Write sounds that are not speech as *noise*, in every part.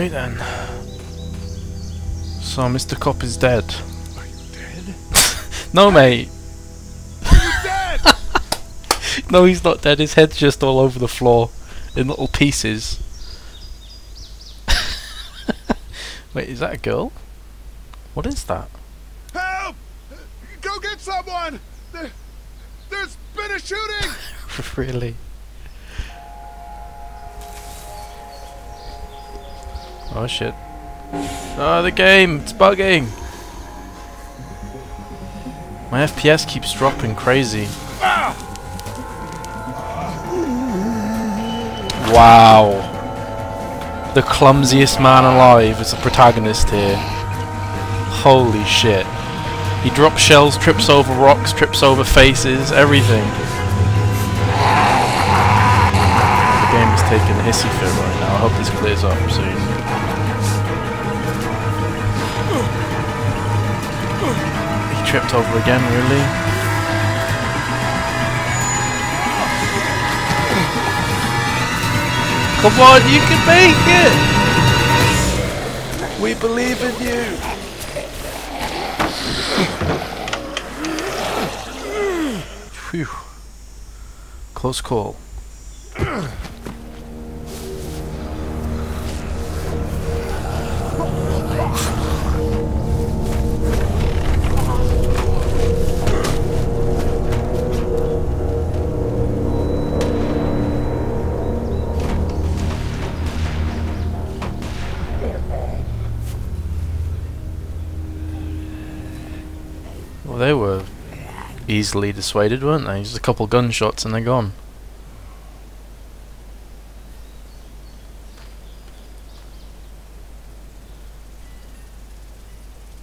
Right then. So Mr. Cop is dead. Are you dead? *laughs* No, mate. He's *laughs* dead! No, he's not dead. His head's just all over the floor in little pieces. *laughs* Wait, is that a girl? What is that? Help! Go get someone! There, there's been a shooting! really? Oh shit. Oh, the game! It's bugging! My FPS keeps dropping crazy. Wow. The clumsiest man alive is the protagonist here. Holy shit. He drops shells, trips over rocks, trips over faces, everything. The game is taking a hissy fit right now. I hope this clears up soon. He tripped over again, really? Come on, you can make it! We believe in you! Phew. Close call. Easily dissuaded, weren't they? Just a couple gunshots and they're gone.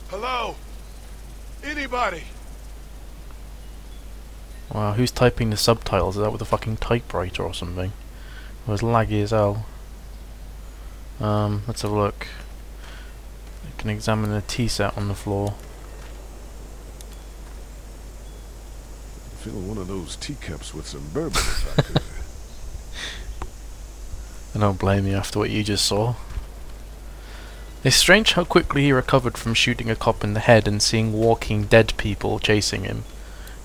Hello? Anybody? Wow, who's typing the subtitles? Is that with a fucking typewriter or something? It was laggy as hell. Um, let's have a look. I can examine the tea set on the floor. Fill one of those teacups with some bourbon if I could. *laughs* I don't blame you after what you just saw. It's strange how quickly he recovered from shooting a cop in the head and seeing walking dead people chasing him.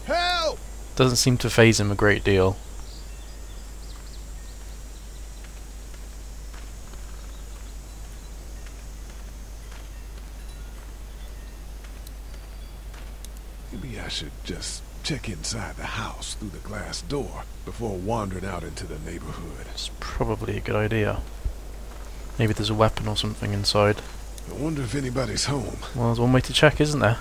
Help! Doesn't seem to phase him a great deal. Maybe I should just check inside the house through the glass door before wandering out into the neighborhood. It's probably a good idea. Maybe there's a weapon or something inside. I wonder if anybody's home. Well, there's one way to check, isn't there?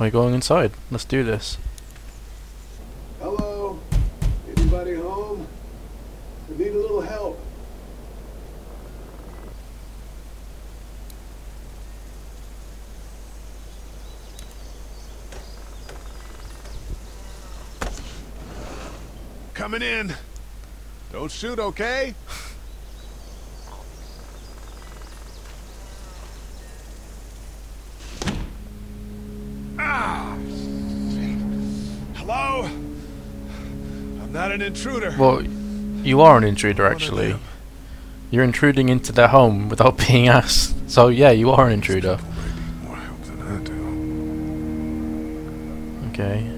Are we going inside? Let's do this. Hello? Anybody home? I need a little help. Coming in. Don't shoot, okay? ah! Hello? I'm not an intruder. Well, you are an intruder, actually. You're intruding into their home without *laughs* being asked. So, yeah, you are an intruder. People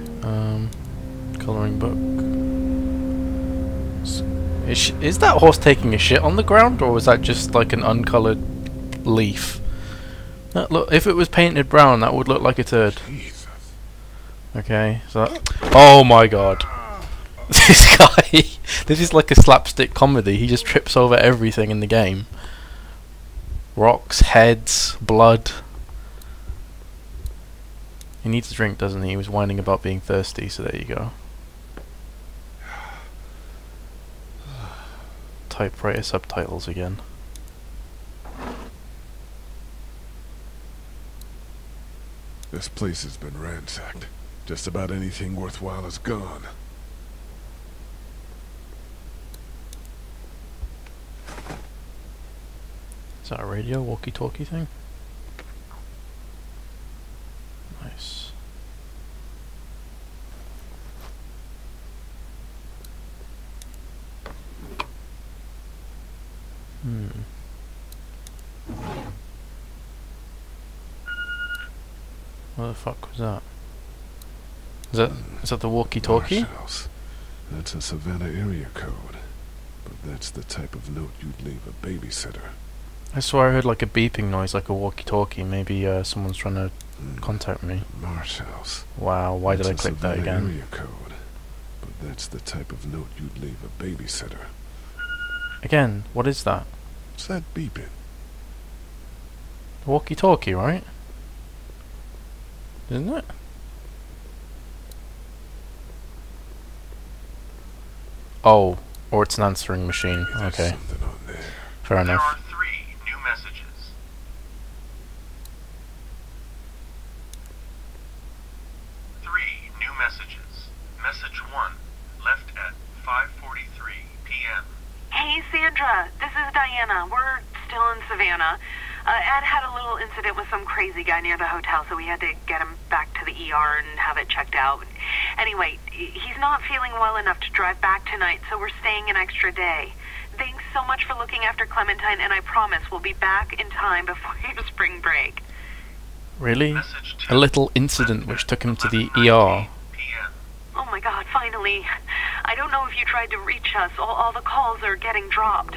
Is, that horse taking a shit on the ground, or was that just like an uncolored leaf? That look, if it was painted brown, that would look like a turd. Okay, so that, oh my god, *laughs* this guy, *laughs* this is like a slapstick comedy. He just trips over everything in the game. Rocks, heads, blood. He needs a drink, doesn't he? He was whining about being thirsty, so there you go. Typewriter subtitles again. This place has been ransacked. Just about anything worthwhile is gone. Is that a radio walkie-talkie thing? What the fuck was that? Is that is that the walkie-talkie? That's a Savannah area code. But that's the type of note you'd leave a babysitter. I swear I heard like a beeping noise, like a walkie-talkie. Maybe uh, someone's trying to Mm, contact me. Marshall's. Wow, why did I That's a click that again? Area code. But that's the type of note you'd leave a babysitter. Again, what is that? What's that beeping? Walkie-talkie, right? Isn't it? Oh, or it's an answering machine. There's Okay, on there. fair There enough. are three new messages. Three new messages. Message one, left at 5:43 p.m. Hey, Sandra. This is Diana. We're still in Savannah. Uh, Ed had a little incident with some crazy guy near the hotel, so we had to get him back to the ER and have it checked out. Anyway, he's not feeling well enough to drive back tonight, so we're staying an extra day. Thanks so much for looking after Clementine, and I promise we'll be back in time before *laughs* your spring break. Really? A little incident which took him to the ER. Oh my god, finally. I don't know if you tried to reach us. All, all the calls are getting dropped.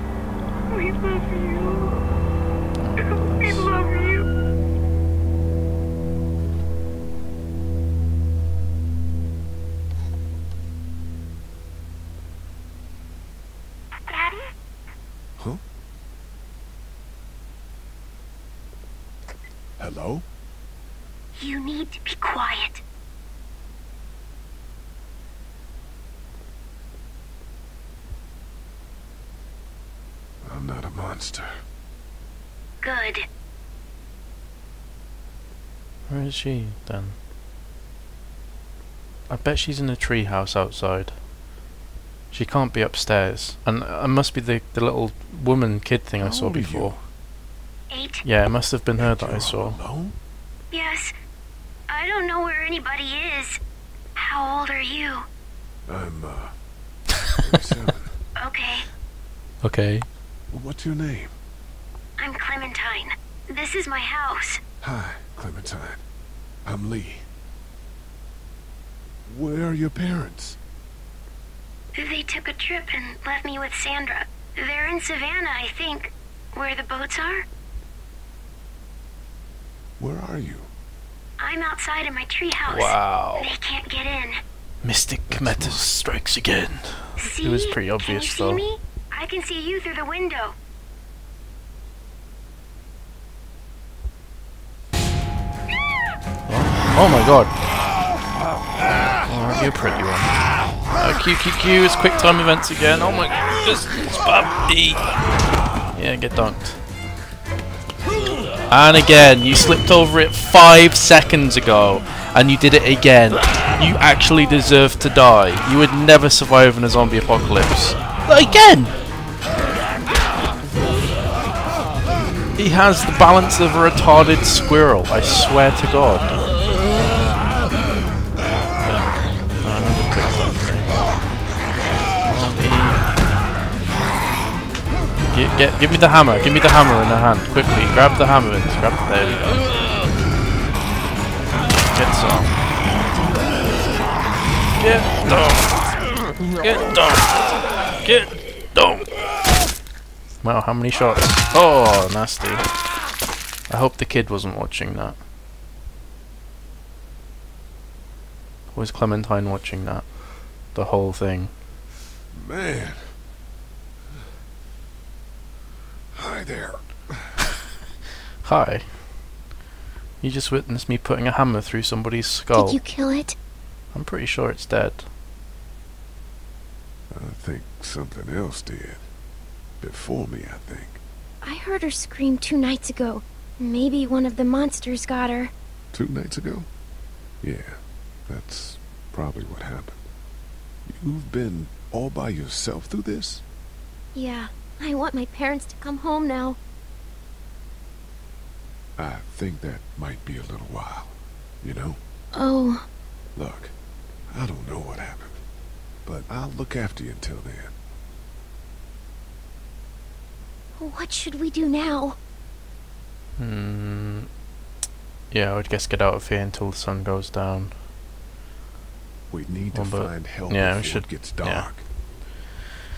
We love you. We love you. Daddy? Huh? Hello? You need to be quiet. I'm not a monster. Good. Where is she then? I bet she's in a tree house outside. She can't be upstairs. And uh, it must be the, the little woman kid thing I saw old are you? before. Eight? Yeah, it must have been her that I saw. all alone? Yes. I don't know where anybody is. How old are you? I'm, uh, *laughs* 37. Okay, Okay. What's your name? I'm Clementine. This is my house. Hi, Clementine. I'm Lee. Where are your parents? They took a trip and left me with Sandra. They're in Savannah, I think. Where the boats are? Where are you? I'm outside in my treehouse. Wow. They can't get in. Mystic Cometus strikes again. See? was pretty Can obvious, you see though. me? Can see you through the window. Oh my god. Oh, you pretty one. Uh, it's quick time events again. Oh my. It's puppy. Yeah, get dunked. And again, you slipped over it five seconds ago, and you did it again. You actually deserve to die. You would never survive in a zombie apocalypse. Again! He has the balance of a retarded squirrel, I swear to god. Get, get, give me the hammer. Give me the hammer in the hand. Quickly. Grab the hammer. Grab There we go. Get some. Get down. Get down. Get down. Wow, how many shots? Oh, nasty. I hope the kid wasn't watching that. Was Clementine watching that? The whole thing. Man. Hi there. *laughs* Hi. You just witnessed me putting a hammer through somebody's skull. Did you kill it? I'm pretty sure it's dead. I think something else did. Before me, I think. I heard her scream two nights ago. Maybe one of the monsters got her. Two nights ago? Yeah, that's probably what happened. You've been all by yourself through this? Yeah, I want my parents to come home now. I think that might be a little while. You know? Oh, Look, I don't know what happened, but I'll look after you until then. What should we do now? Hmm. Yeah, I would guess get out of here until the sun goes down. We need to Well, but- find help yeah, we before should- it gets yeah. dark.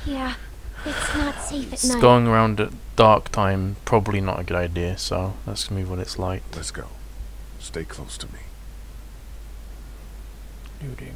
Yeah, it's not safe at It's night. going around at dark time, probably not a good idea, so let's move when it's light. Let's go. Stay close to me. Looting.